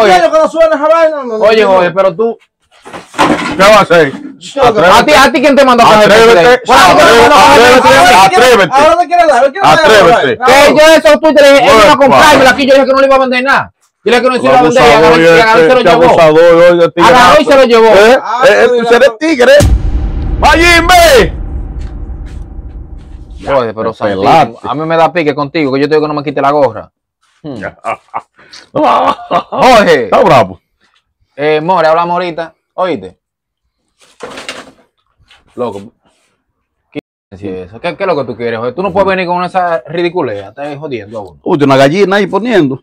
oye. años que no suena esa vaina. No, no, Oye, pero tú. ¿Qué va a hacer? ¿A ti, ¿A ti quién te mandó a Atrévete, atrévete. Ahora Atrévete. Que yo esos Twitter, él iba a comprármelo aquí, yo dije que no le iba a vender nada. Yo le dije que no se iba a vender y agarró y agarró y se lo llevó. se lo. Eh, Ah, eh, tú tú eres tigre. Pero santísimo, a mí me da pique contigo, que yo te digo que no me quite la gorra. Hmm. Está Jorge, bravo. eh, More, hablamos ahorita. Oíste. Loco. ¿Qué es eso? ¿Qué, qué es lo que tú quieres, Jorge? Tú no puedes venir con esa ridiculez. Estás jodiendo a uno. Uy, una gallina ahí poniendo.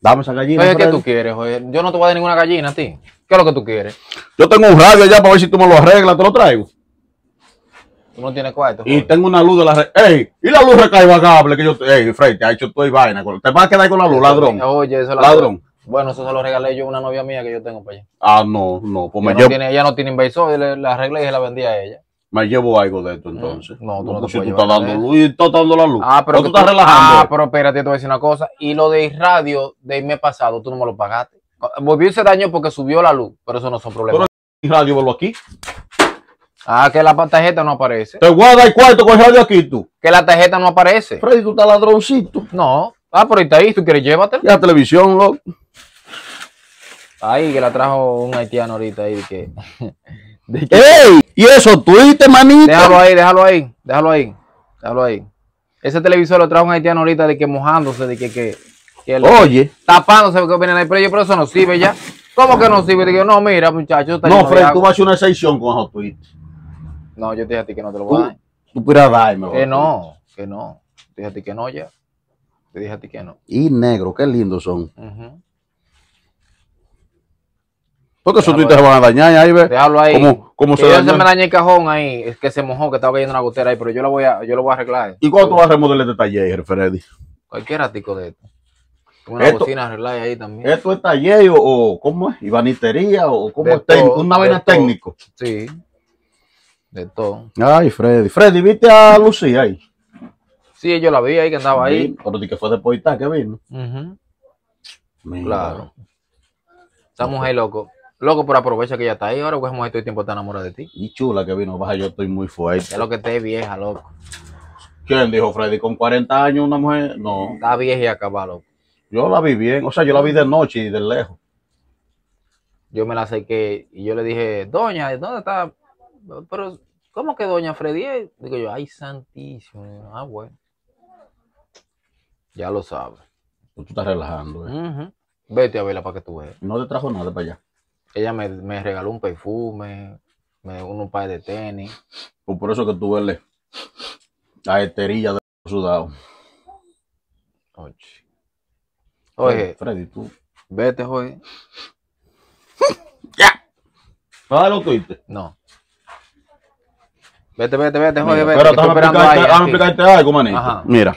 Dame esa gallina. Oye, ¿qué tú quieres, Jorge? Yo no te voy a dar ninguna gallina a ti. ¿Qué es lo que tú quieres? Yo tengo un radio allá para ver si tú me lo arreglas, te lo traigo. Tú no tienes cuarto. Y tengo una luz de la red. ¡Ey! ¿Y la luz recargable que yo te. ¡Ey, Freddy, te ha hecho todo y vaina! Te vas a quedar con la luz, ladrón. Oye, eso es la- Ladrón. Bueno, eso se lo regalé yo a una novia mía que yo tengo para allá. Ah, no, no. Pues me no, llevo, tiene, ella no tiene inversor, y le- la arreglé y se la vendí a ella. me llevo algo de esto entonces. No, tú no te pues si puedes tú estás dando luz y estás dando la luz. Ah, pero ¿O que tú estás tú- relajando. Ah, pero espérate, te voy a decir una cosa. Y lo de radio del mes pasado, tú no me lo pagaste. Volvió ese daño porque subió la luz, pero eso no son problemas. Mi radio, velo aquí. Ah, que la tarjeta no aparece. Te guarda el cuarto con el radio aquí tú. Que la tarjeta no aparece. Freddy, tú estás ladroncito. No. Ah, pero está ahí, tú quieres llévatela. Y la televisión, loco. Ahí, que la trajo un haitiano ahorita ahí. Que... de que- ¡Ey! ¿Y eso, Twitter, manito? Déjalo ahí, déjalo ahí, déjalo ahí, déjalo ahí. Ese televisor lo trajo un haitiano ahorita de que mojándose, de que, que, Oye. tapándose porque vienen ahí, pero yo, pero eso no sirve ya. ¿Cómo que no sirve? Digo, no, mira, muchacho, está No, de agua. tú vas a hacer una excepción con esos tweets. No, yo te dije a ti que no te lo voy a dar. tú pudieras darme. Que no, que no. Te dije a ti que no ya. Te dije a ti que no. Y negro, qué lindos son. Porque esos tweets se van a dañar ahí, ve. Déjalo ahí. Como, como se yo se me dañé el cajón ahí, es que se mojó, que estaba cayendo una gotera ahí, pero yo lo voy a, yo lo voy a arreglar. ¿Y cuándo tú vas a remodelar este taller, Freddy? Cualquier ático de esto. Una Esto- bocina arreglada ahí también. ¿Esto es taller o, o cómo es? ¿Ibanitería o cómo De es todo, Una vaina técnico. Sí. De todo. Ay, Freddy. Freddy, ¿viste a Lucía ahí? Sí, yo la vi ahí que andaba ahí. Sí, pero que fue de Poitá que vino. Claro. Esa mujer, loco. Loco, pero aprovecha que ella está ahí. Ahora que mujer todo el tiempo está enamorada de ti. Y chula que vino, baja, yo estoy muy fuerte. Es lo que te es vieja, loco. ¿Quién dijo Freddy? ¿Con 40 años una mujer? No, Está vieja y acaba, loco. yo la vi bien. O sea, yo la vi de noche y de lejos. Yo me la acerqué y yo le dije, Doña, ¿dónde está? Pero, ¿cómo que Doña Freddy? Digo yo, ay, santísimo. Ah, bueno. Ya lo sabes. Tú estás relajando. ¿eh? Vete a verla para que tú veas. No te trajo nada para allá. Ella me, me regaló un perfume, me un par de tenis. Pues por eso que tú ves la esterilla de sudado. Oye, Oye, Freddy, tú. vete, Jorge. ¿Sabes lo tuviste? No. Vete, vete, vete, Jorge, vete. Pero déjame esperando ahí. explicarte, explicarte algo, manito. Ajá. Mira,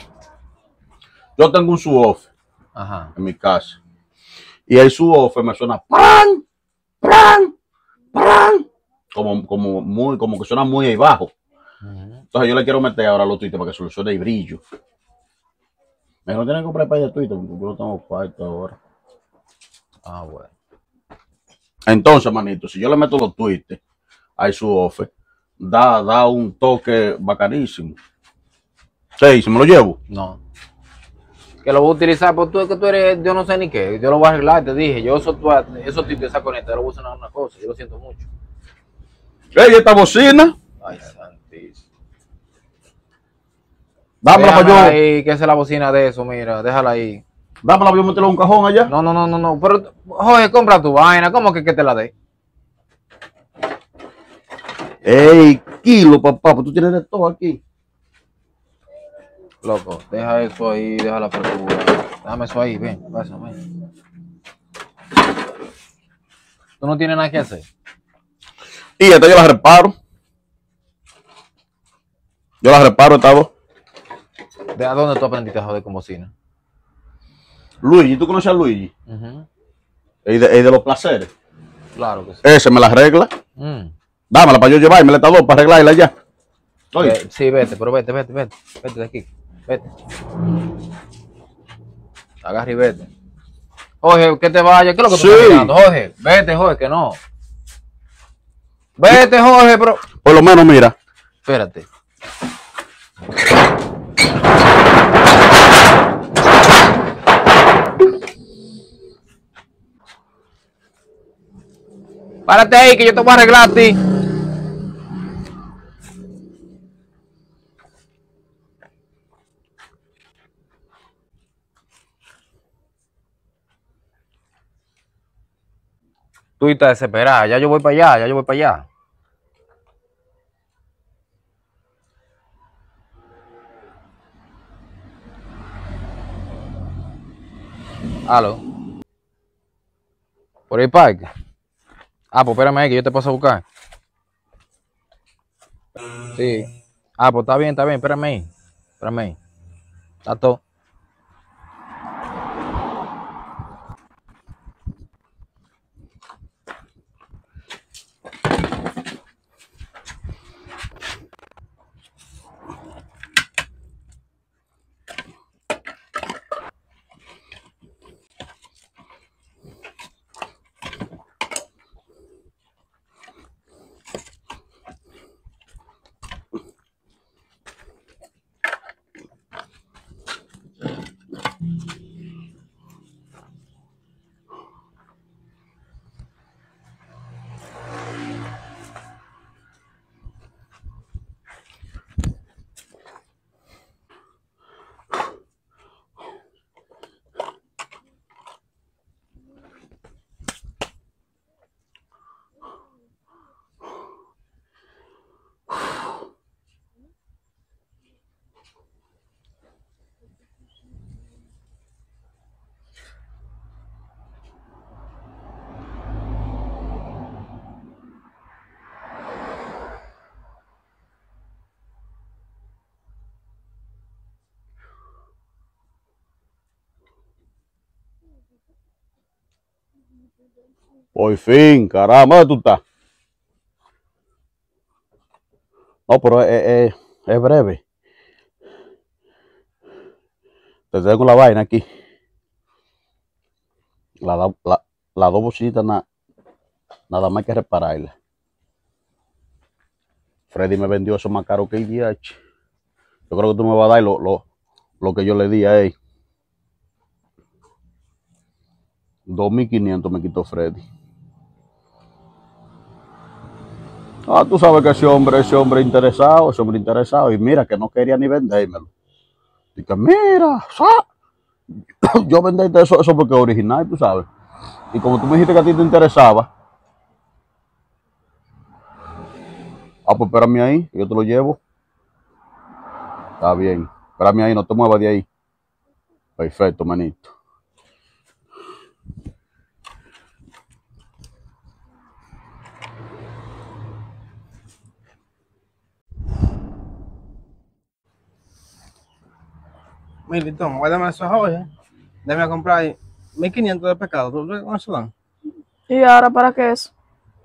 yo tengo un subwoofer Ajá. en mi casa. Y el subwoofer me suena ¡pran! ¡pran! ¡pran! Como, como, muy, como que suena muy ahí bajo. Ujú. Entonces yo le quiero meter ahora los Twitter para que solucione el brillo. Me lo tienen que comprar para de Twitter porque yo no tengo cuarto ahora. Ah, bueno. Entonces, manito, si yo le meto los Twitter a su offer, da, da un toque bacanísimo. Si me lo llevo. No. Que lo voy a utilizar, pues tú es que tú eres, yo no sé ni qué. Yo lo voy a arreglar, te dije. Yo eso, tú, eso te esa conecta, lo voy a usar en una cosa. Yo lo siento mucho. Ey, esta bocina, Ay, santísimo. dámela para yo. ahí, que esa es la bocina de eso, mira, déjala ahí. Dámela para yo meterla en un cajón allá. No, no, no, no, no. Pero, Jorge, compra tu vaina. ¿Cómo que, que te la dé? Ey, kilo, papá, pues tú tienes de todo aquí. Loco, deja eso ahí, deja la apertura. Déjame eso ahí, ven, pasa, ven. Tú no tienes nada que hacer. Y esta yo la reparo. Yo la reparo esta. ¿De a dónde tú aprendiste a joder con bocina? Luigi, ¿tú conoces a Luigi? Ujú, El de, el de los placeres. Claro que sí. Ese me la arregla. Mm. Dámela para yo llevarme esta dos para arreglarla ya. Oye, Ve- sí, vete, pero vete, vete, vete. Vete de aquí. Vete. Agarra y vete. Jorge, que te vaya. ¿Qué es lo que tú Sí. estás mirando? Jorge, vete, Jorge, que no. Vete, Jorge, pero. Por lo menos, mira. Espérate. Párate ahí que yo te voy a arreglar a ti. Tú estás desesperada. Ya yo voy para allá, ya yo voy para allá. Aló. Por ahí, parque. Ah, pues espérame ahí que yo te paso a buscar. Sí. Ah, pues está bien, está bien, espérame ahí. Espérame ahí. Está todo. Por fin, caramba, ¿dónde tú estás? No, pero es, breve. Te tengo la vaina aquí. La, la, la- las dos bocinitas na- nada más que repararla. Freddy me vendió eso más caro que el DH. Yo creo que tú me vas a dar lo, lo, lo que yo le di a él. 2.500 me quitó Freddy. Ah, tú sabes que ese hombre, ese hombre interesado, ese hombre interesado, y mira que no quería ni vendérmelo. Que mira, yo venderte eso, eso porque es original, tú sabes. Y como tú me dijiste que a ti te interesaba, ah, pues espérame ahí, yo te lo llevo. Está bien, espérame ahí, no te muevas de ahí. Perfecto, manito. Mire, toma, guárdame esos Jorge. Déjame comprar 1500 de pescado. ¿Tú con eso dan? ¿Y ahora para qué es?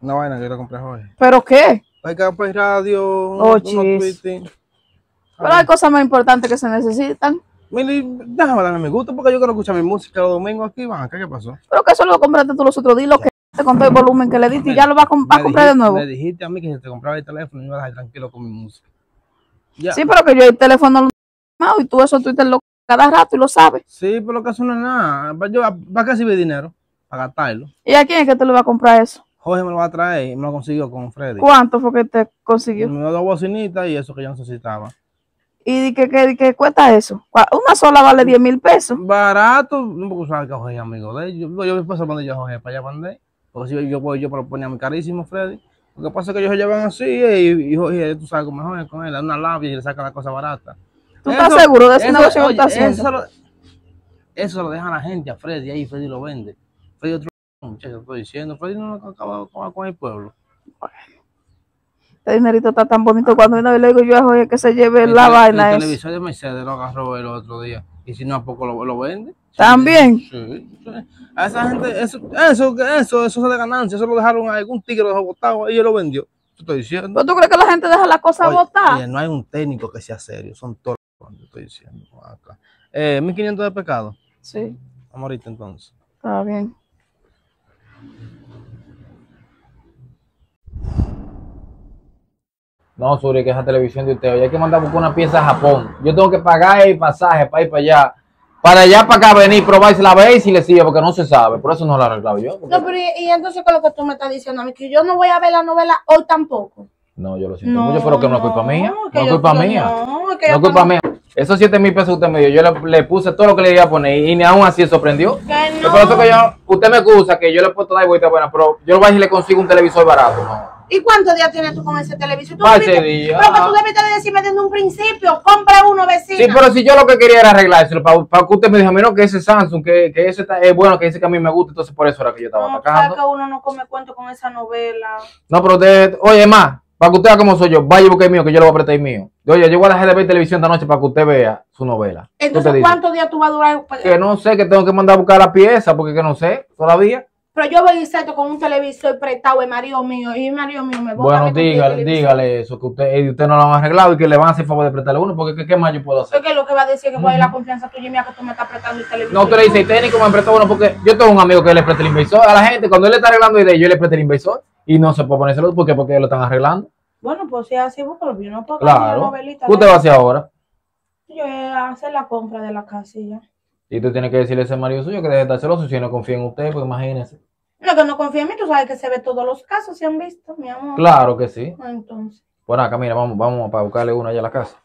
Una vaina que yo le compré a Jorge. ¿Pero qué? Hay que pues radio, Oh, unos. Pero hay cosas más importantes que se necesitan. Mire, déjame darme mi gusto porque yo quiero escuchar mi música los domingos aquí. Van, ¿qué, qué pasó? Pero que eso lo compraste tú los otros días, lo que te con todo el volumen que le diste y ya lo vas a, vas a comprar de nuevo. Me dijiste a mí que si te compraba el teléfono y me iba a dejar tranquilo con mi música. Ya. Sí, pero que yo el teléfono lo y tú eso Twitter lo cada rato y lo sabes. Sí, pero que eso no es nada. Va- Yo, ¿Para qué recibir dinero? Para gastarlo. ¿Y a quién es que te lo va a comprar eso? Jorge me lo va a traer y me lo consiguió con Freddy. ¿Cuánto fue que te consiguió? Me dio dos bocinitas y eso que yo necesitaba. ¿Y di que, que, cuesta eso? Una sola vale 10 mil pesos. Barato, no porque sabes que Jorge es amigo de él. Yo, yo me paso mandar yo a Jorge para allá él. Porque si yo, yo, puedo- yo me lo ponía muy carísimo, Freddy. Lo que pasa es que ellos se llevan así eh, y, y Jorge, tú sabes cómo es con él, da una labia y le saca la cosa barata. ¿Tú estás seguro de ese negocio que oye, estás haciendo? Eso lo, eso lo deja la gente a Freddy ahí, Freddy lo vende. Freddy otro muchacho, estoy diciendo, Freddy no acaba con, con el pueblo. Este dinerito está tan bonito cuando una vez le digo yo a Jorge que se lleve la vaina. El televisor de Mercedes lo agarró el otro día. Y si no, ¿a poco lo, lo vende? También. Sí, sí. A esa gente, eso, eso, eso, eso es de ganancia. Eso lo dejaron a algún tigre, lo dejó botado y yo lo vendió. Te estoy diciendo. ¿Pero tú crees que la gente deja la cosa Oye, oye, no hay un técnico que sea serio. Son todos te estoy diciendo. Acá. Eh, 1500 de pecado. Sí, Vamos ahorita entonces. Está bien. No, Suri, que esa televisión de usted, oye, hay que mandar buscar una pieza a Japón. Yo tengo que pagar el pasaje para ir para allá. Para allá, para acá, venir, probar si la ve y si le sigue, porque no se sabe. Por eso no la arreglado yo. porque- No, pero y, y entonces con lo que tú me estás diciendo a mí, que yo no voy a ver la novela hoy tampoco. No, yo lo siento mucho, pero que no es culpa mía. No es culpa mía. No, es culpa mía. Esos 7 mil pesos que usted me dio, yo le, le puse todo lo que le iba a poner y ni aún así sorprendió. Por eso que yo, usted me excusa que yo le he puesto dar vuelta buena, pero yo lo voy a ir y le consigo un televisor barato. No. ¿Y cuántos días tienes tú con ese televisor? Tú debiste- día. Pero que tú debiste de decirme desde un principio, compra uno, vecina. Sí, pero si yo lo que quería era arreglárselo, para, para que usted me dijo, mira, que ese Samsung, que, que ese está- es bueno, que ese que a mí me gusta, entonces por eso era que yo estaba No, atacando. que uno no come cuento con esa novela. No, pero usted, oye, más, para que usted vea cómo soy yo, vaya y busque el mío, que yo le voy a apretar el mío. Oye, yo voy a dejar de ver televisión esta noche para que usted vea su novela. ¿Qué Entonces? ¿cuántos días tú vas a durar? Que no sé, que tengo que mandar a buscar la pieza, porque que no sé, todavía. Pero yo voy a ir con un televisor prestado, el marido mío, y el marido mío me bota a Bueno, dígale, dígale eso, que usted, y usted no lo han arreglado y que le van a hacer favor de prestarle uno, porque ¿qué, qué más yo puedo hacer? Porque lo que va a decir es que voy ir la confianza tuya y mía que tú me estás prestando el televisor. No, usted le dice, el técnico me prestó uno, porque yo tengo un amigo que le presta el inversor a la gente, cuando él le está arreglando idea, yo le presto el inversor y no se puede ponérselo, ¿por qué? Porque lo están arreglando. Bueno, pues si es así, búscalo. Yo no puedo Claro. novelita. ¿Qué usted va a hacer ahora? Yo voy a hacer la compra de la casilla. Y usted tiene que decirle a ese marido suyo que deje de estar celoso si no confía en usted, pues imagínese. No, que no confía en mí, tú sabes que se ve todos los casos, se han visto, mi amor. Claro que sí. Entonces. Por acá, mira, vamos, vamos para buscarle uno allá a la casa.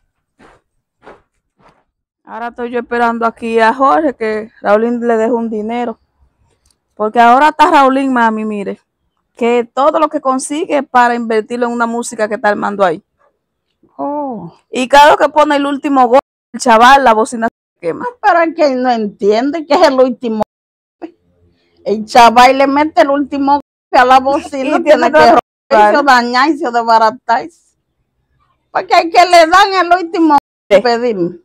Ahora estoy yo esperando aquí a Jorge que Raulín le deje un dinero. Porque ahora está Raulín, mami, mire, que todo lo que consigue es para invertirlo en una música que está armando ahí. Oh, Y cada vez que pone el último gol, el chaval, la bocina se quema. pero es que él no entiende que es el último. El chaval le mete el último golpe a la bocina, Y tiene que que romperse, dañarse o desbaratarse. Porque hay que le dan el último golpe, dime.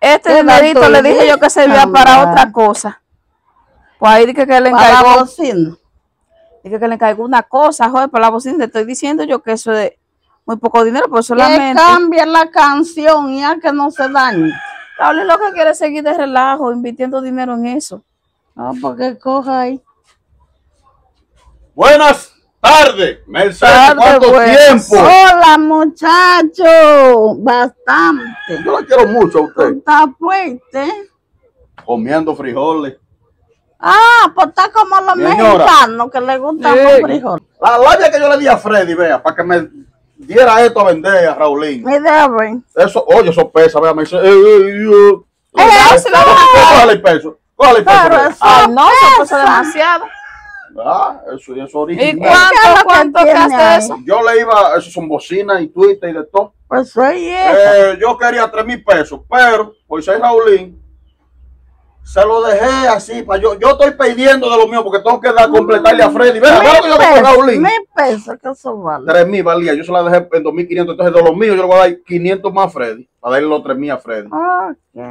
Este ¿Qué dinerito le dije yo que servía para otra cosa. Pues ahí dije que le Para la encargó, bocina. dije que le encargó una cosa, Jorge, para la bocina. Le estoy diciendo yo que eso es muy poco dinero, pero Que solamente. cambie la canción y a que no se dañe. Raulín lo que quiere es seguir de relajo, invirtiendo dinero en eso. No, porque coja ahí. Buenas tardes, Mercedes. Tarde, ¿Cuánto buenas. tiempo? Hola, muchacho. Bastante. Yo la quiero mucho a usted. estás fuerte. Comiendo frijoles. Ah, pues está como los Señora. mexicanos que les gustan Sí. los frijoles. La labia que yo le di a Freddy, vea, para que me diera esto a vender a Raulín. Mira, ven. Eso, oye, eso pesa, vea, me dice, eh, eh, yo- Eh, se lo van el peso. Pero eso Ay, no, eso pesa demasiado. Ah, eso, eso es ¿Y original. ¿Qué es lo cuánto, que cuánto ahí? eso? Yo le iba, eso son bocinas y Twitter y de todo. Pues soy eso. Eh, yo quería tres mil pesos, pero por ser Raulín, se lo dejé así. Pa yo, yo estoy pidiendo de lo mío porque tengo que dar, completarle a Freddy. Vea, vea lo que yo a Raulín. mil pesos, que eso vale. Tres mil valía, yo se la dejé en 2.500, entonces de los míos yo le voy a dar 500 más a Freddy, para darle los tres mil a Freddy. Ok.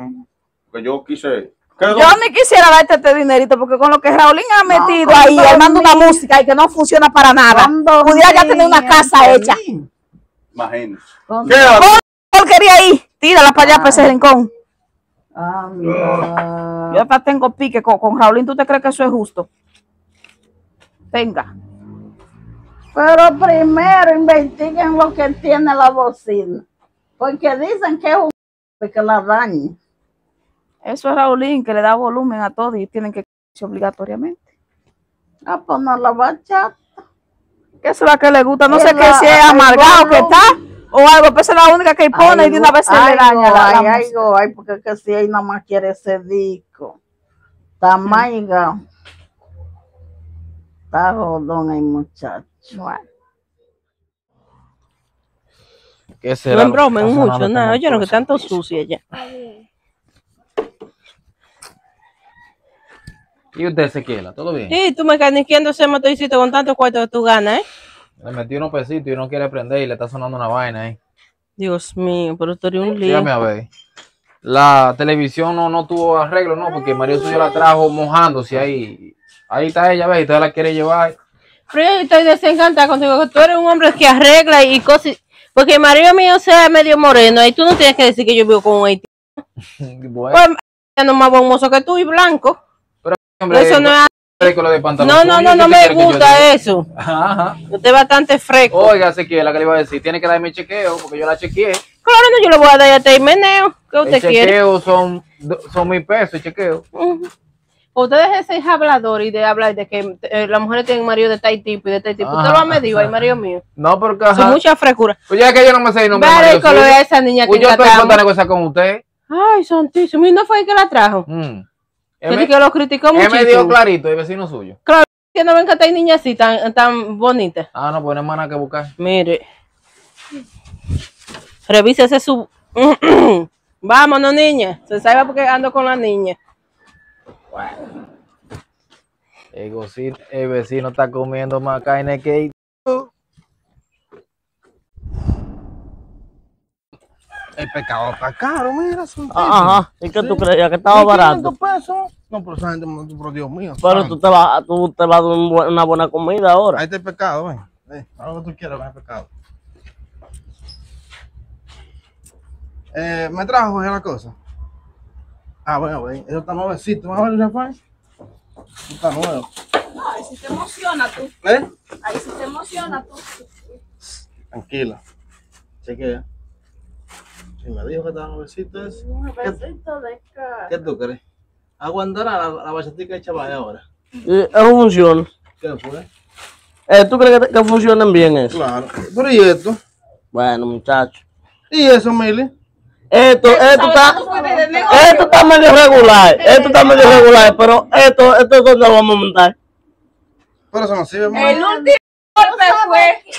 Porque yo quise... ¿Qué Yo ni quisiera darte este dinerito porque con lo que Raulín ha metido con ahí, armando una música y que no funciona para nada, pudiera ya tener una casa once hecha. Imagínense. Porquería ahí, tírala para allá, para ese rincón. Anda. Yo hasta tengo pique con, con Raulín, ¿tú te crees que eso es justo? Venga. Pero primero investiguen lo que tiene la bocina. Porque dicen que es un que la daña. Eso es Raulín que le da volumen a todo y tienen que obligatoriamente. Ah, pues no la bachata. Que eso es la que le gusta, no sé qué si es amargado que está o algo, pero esa es la única que pone y de una vez se le daña la, la ay, ay, música. ay, porque es que si ahí nada más quiere ese disco. Está maiga. Está jodón el muchacho. Bueno. ¿Qué será No embromen mucho, nada, yo no que tanto sucia ya. ¿Y usted, Ezequiela? ¿Todo bien? Sí, tú mecaniqueando ese motorcito con tanto cuarto que tú ganas, ¿eh? Le metí unos pesitos y no quiere prender y le está sonando una vaina ahí. Dios mío, pero tú eres un lío. Dígame a ver. La televisión no, no tuvo arreglo, ¿no? Porque María suyo la trajo mojándose ahí. Ahí está ella, ¿ves? Y usted la quiere llevar. Pero yo estoy desencantada contigo, que tú eres un hombre que arregla y cosas. Porque el marido mío sea medio moreno, y tú no tienes que decir que yo vivo con un haití. Bueno, Pues, es más buen mozo que tú y blanco. Eso no es. No, no, no, ¿qué no me que gusta eso. Ajá. Usted es bastante fresco. Oiga, Ezequiel, la que le iba a decir, tiene que darme chequeo, porque yo la chequeé. Claro, no, yo le voy a dar este meneo. ¿Qué El usted quiere? chequeo son, son mil pesos, el chequeo. Ujú. Ustedes ese hablador y de hablar de que eh, las mujeres tienen marido de tal tipo y de tal tipo. Usted lo ha medido, ay, marido mío. No, porque Son mucha frescura. Pues ya que yo no me sé el nombre. El color de esa niña que Pues yo estoy contando negociar con usted. Ay, santísimo. ¿Y no fue el que la trajo? Él me, que lo criticó él me muchísimo. clarito, el vecino suyo. Que no ven que hay niña así tan, tan bonita. Ah, no, pues no hay más nada que buscar. Mire. Revísese su. Vámonos, niña. Se sabe porque ando con la niña. El, vecino está comiendo más carne que... El pescado está caro, mira. Son Ajá, ¿y qué tú creías? Que estaba 1500 barato. pesos. No, pero esa gente, pero Dios mío. Pero tú te vas, tú te vas a dar una buena comida ahora. Ahí está el pescado, ven. Eh, lo que tú quieras con el pescado. Eh, me trajo Jorge la cosa. Ah, bueno, güey. Eso está nuevecito. Vamos a ver, Rafael. Está nuevo. Ay, si te emociona tú. ¿Eh? Ay, si te emociona tú. Tranquila. Chequea. Si me dijo que estaba nuevecito ese. Un besito de cara. ¿Qué tú crees? Aguantará la, la bachatica de chaval ahora. Y Eso funciona. ¿Qué fue? Eh, ¿Tú crees que, que funcionen bien eso? Claro. Pero ¿y esto? Bueno, muchacho. ¿Y eso, Mili? Esto, esto está, esto está medio regular. Esto está medio regular, pero esto, esto es donde lo vamos a montar. Pero eso no sirve, El último golpe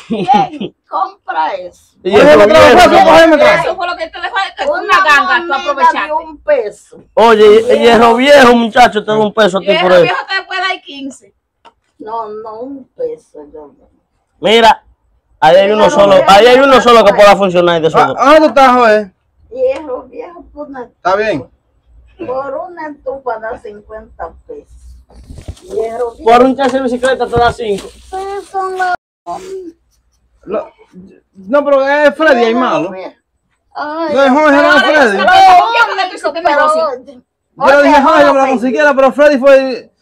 fue. ¿Quién compra eso? Y Oye, eso, y eso- fue lo que te dejó de Una una ganga, tú aprovechaste. un peso. Oye, y hierro viejo, muchacho, te da un peso a ti Viejo, por eso. viejo te puede dar 15. No, no, un peso. Yo. Mira, ahí hay uno solo, ahí hay uno solo que pueda funcionar de esos Ah, dos. ¿Dónde estás, Joel? Hierro viejo por una, ¿Está bien? por una estufa da 50 pesos. Hierro viejo. Por un chasis de bicicleta te da cinco. Ustedes son los Lo- no, pero es Freddy, hay malo. Ay, No es Jorge, no es Freddy. Yo le dije Jorge, no la consiguiera, pero Freddy fue.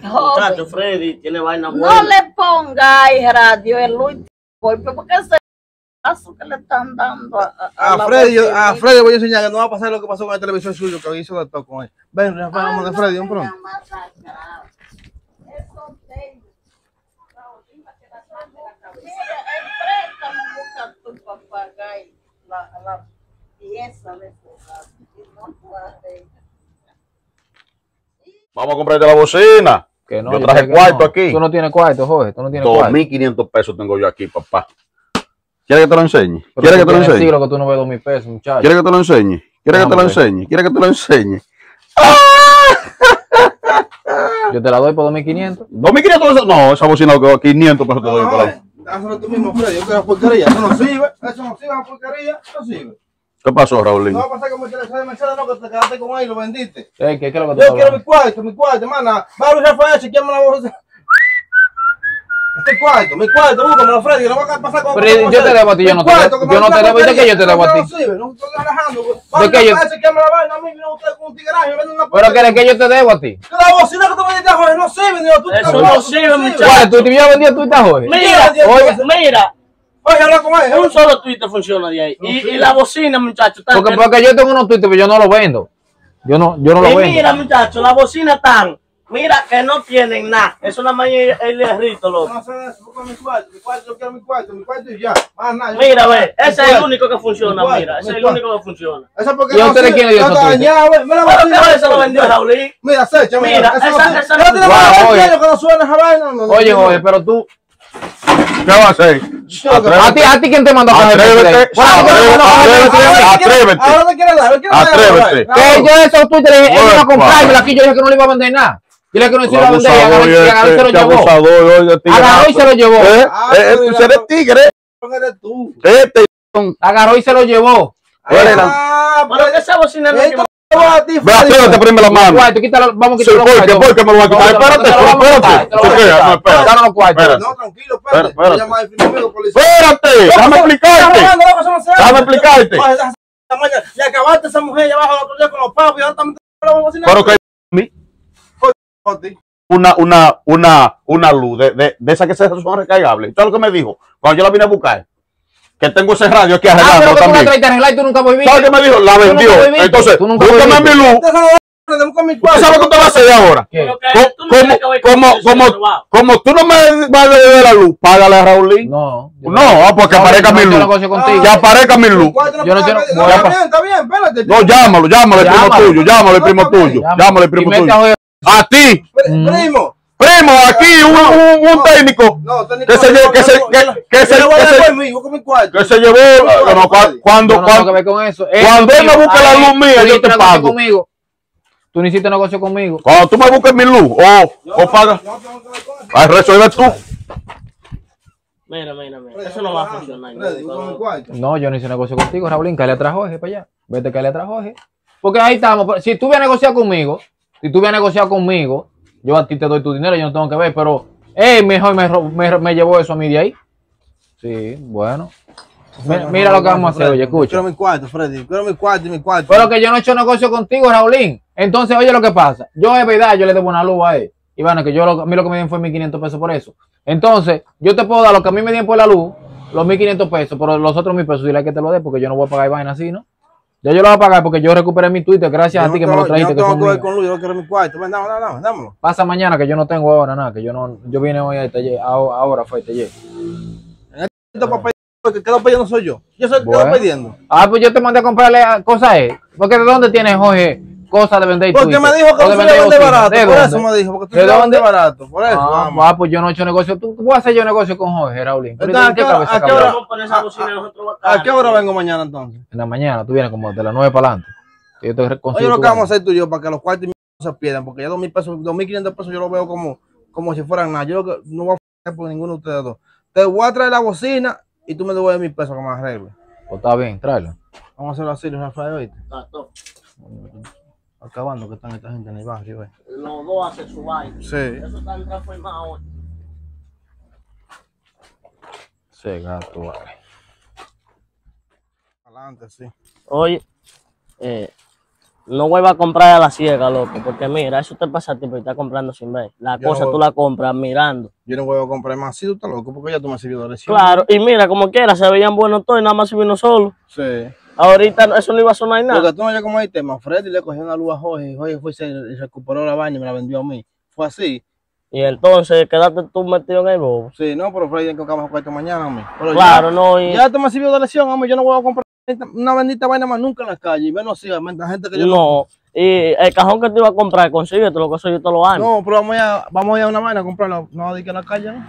Muchacho, Freddy tiene vaina No buena. le pongáis radio el último golpe porque ese paso que le están dando a, a, Freddy, yo- a Freddy voy a enseñar que no va a pasar lo que pasó con el televisor suyo, que hizo de todo con él. Ven, vamos de Freddy, un pronto. Mira, el préstamo busca papagayo, la, la pieza de. Vamos a comprarte la bocina. Que no, Yo traje que cuarto no. aquí. Tú no tienes cuarto, Jorge. Tú no tienes cuarto. 2.500 pesos tengo yo aquí, papá. ¿Quieres que te lo enseñe? ¿Quieres que te lo enseñe? siglo que tú no ves dos mil pesos, muchacho. ¿Quieres que te lo enseñe? ¿Quieres que te lo enseñe? ¿Quieres que te lo enseñe? Yo te la doy por dos mil quinientos. ¿2.500 pesos? No, esa bocina que 500 pesos te doy por ahí. Hazlo tú mismo, Freddy. Yo quiero porquería. Eso no sirve. Eso no sirve, esa porquería. No sirve. ¿Qué pasó, Raúl? No va a pasar como el televisor de Mercedes, no, que te quedaste con ahí y lo vendiste. Ey, ¿qué, qué es lo que tú Yo quiero mi cuarto, mi cuarto, hermana. Va a Rafael, chequeame la voz. Este cuarto, mi cuarto, que no va a pasar con Pero yo te debo a ti, yo no te debo- yo no te debo, ¿y de qué yo te debo a ti? No estoy relajando. ¿De qué yo- a Pero que de yo te debo a ti. La bocina que tú me diste, joder, no sirve, ni tú Eso no sirve, muchacho. ¿Cuál? ¿Tú te habías vendido tú y Jorge? Mira, mira, Oye, habla con él. un solo Twitter funciona de ahí. Y, y la bocina, muchacho, está Porque, porque yo tengo unos tweets, pero yo no los vendo. Yo no, yo no los Y vendo. mira, muchacho, la bocina están. Mira que no tienen nada. Eso nada más es el errito, loco. No, no, mi cuarto, mi cuarto, yo quiero mi cuarto, mi cuarto y ya. Más nada. Mira, ve, ese es el único que funciona, mira. Ese es el único que funciona. Eso porque no ustedes quieren eso. dañado, Mira, mira, eso lo vendió Raulín. Mira, Secha, mira. Esa, esa, no tiene más que no suena esa vaina. Oye, oye, pero tú ¿Qué va a hacer? ¿A ti, a ti quién te mandó a Atrévete. Atrévete. Atrévete. Que yo esos Twitter iba a comprármelo aquí, yo dije que no le iba a vender nada. Dile que no hizo la bandera. Este, este, este y se lo llevó. ¿Eh? Ah, eh, tú eres tigre. Eres tú. Este. Agarró y se lo llevó. Ah, pero esa bocina no mano. Cuarto, quítalo, vamos a quitar los cuartos. ¿Por qué me lo va a quitar? Espérate, espérate. No, tranquilo, espérate. Espérate, déjame explicarte. Déjame explicarte. Y acabaste esa mujer allá abajo el otro día con los papos y ahora también la bocina una, una, una, una luz de, de, de esa que se son recargables. ¿Sabes lo que me dijo? Cuando yo la vine a buscar. Que tengo ese radio aquí Ah, pero arreglando que tú la también. traiste a arreglar y tú nunca volviste. ¿Sabes qué me dijo? La Tú vendió. Entonces, Tú nunca búscame mi luz. ¿Tú sabes lo que te vas a hacer ahora? Como, como, como, tú no me vas a deber la luz, págale a Raulín. No. No, ah, pues que No, aparezca mi luz. Que aparezca mi luz. Yo no quiero- Está bien, está bien, espérate. No, llámalo, llámalo, el primo tuyo, llámalo, el primo tuyo, llámalo, el primo tuyo. A ti, Mm. Primo. primo, aquí un, un, un técnico No, técnico. que se no, lle- no, que se que- se a que se- por mí, busca mi cuarto. que se llevó cuando cuando cuando él me busque la luz mía, yo te pago. Conmigo. Tú no hiciste negocio conmigo. cuando tú me busques mi luz o o paga, Yo no tengo que ver con eso. ay, resuelve tú. Mira, mira, mira. Eso no va a funcionar. No, yo no hice negocio contigo, Raulín. Que le trajo Jorge para allá. Vete que le trajo Jorge. Porque ahí estamos. Si tú vienes a negociar conmigo, si tú vienes a negociar conmigo, yo a ti te doy tu dinero, yo no tengo que ver. Pero, eh, mejor me, me, me llevó eso a mí de ahí. Sí, bueno. Mira, mira lo que vamos a hacer, oye, escucha. Quiero mi cuarto, Freddy. Quiero mi cuarto mi cuarto. Pero que yo no he hecho negocio contigo, Raulín. Entonces, oye lo que pasa. Yo, es verdad, yo le debo una luz a él. Y bueno, que yo lo- a mí lo que me dieron fue 1.500 pesos por eso. Entonces, yo te puedo dar lo que a mí me dieron por la luz, los 1.500 pesos, pero los otros 1.000 pesos, dile que te lo dé, porque yo no voy a pagar vaina así, ¿no? Ya yo lo voy a pagar porque yo recuperé mi Twitter gracias Yo a ti que no me lo tengo- trajiste, Yo que no tengo que ver míos. con luz, yo quiero mi cuarto. Ven, dámelo, dámelo, dámelo. Pasa mañana que yo no tengo ahora nada, que yo no, yo vine hoy al taller, ahora, ahora fue al taller. Esto para pedir, porque quedo pidiendo soy yo. Yo soy el que Bueno. quedo pidiendo. Ah, pues yo te mandé a comprarle cosas a él. Porque ¿de dónde tienes, Jorge, cosas de vender Porque me dijo que no se le vende barato. ¿De Por dónde? eso me dijo, porque tú ¿De se le vende barato. Por eso, Ah, vamos. ah, pues yo no he hecho negocio. ¿Tú vas a hacer yo negocio con Jorge, Raulín? Pero Entonces, ¿en qué ¿a qué hora- cabeza a qué cabe? hora- Vamos a poner esa bocina y nosotros ¿A qué hora vengo mañana entonces? En la mañana, tú vienes como de las 9 para adelante. Yo te Oye, lo que vamos a hacer tú y yo para que los cuartos no se pierdan, porque ya dos mil pesos, dos mil quinientos pesos yo lo veo como, como si fueran nada. Yo no voy a por ninguno de ustedes dos. Te voy a traer la bocina y tú me devuelves mil pesos que me arregle. Pues está bien, tráelo. Vamos a hacerlo así, Luis Rafael, ¿oíste? Tato, Acabando que están esta gente en el barrio, ¿eh? Los dos hacen su baile. Sí. Eso está transformado. Sí, gato, vale. Adelante, sí. Oye, eh, no vuelva a comprar a la ciega, loco, porque mira, eso te pasa a ti porque estás comprando sin ver. La Yo cosa no- tú la compras mirando. Yo no voy a comprar más. Sí, tú estás loco, porque ya tú me has servido de. Claro, y mira, como quiera, se veían buenos todos y nada más si vino solo. Sí. Ahorita no- eso no iba a sonar nada. Porque tú no oyes como hay tema. Freddy le cogió una luz a Jorge y Jorge fue y se recuperó la vaina y me la vendió a mí. Fue así. Y entonces quedaste tú metido en el bobo. Sí, no, pero Freddy que vamos a cuarto mañana, hombre. Pero ya- Claro, no, y Ya tú me servido de lección, hombre. Yo no voy a comprar una bendita vaina más nunca en la calle. Y menos así, la gente que yo no. Y el cajón que te iba a comprar, consíguete lo que eso yo te lo ando. No, pero vamos a, vamos a ir a una vaina a comprarlo. No, di que en la calle, ¿no?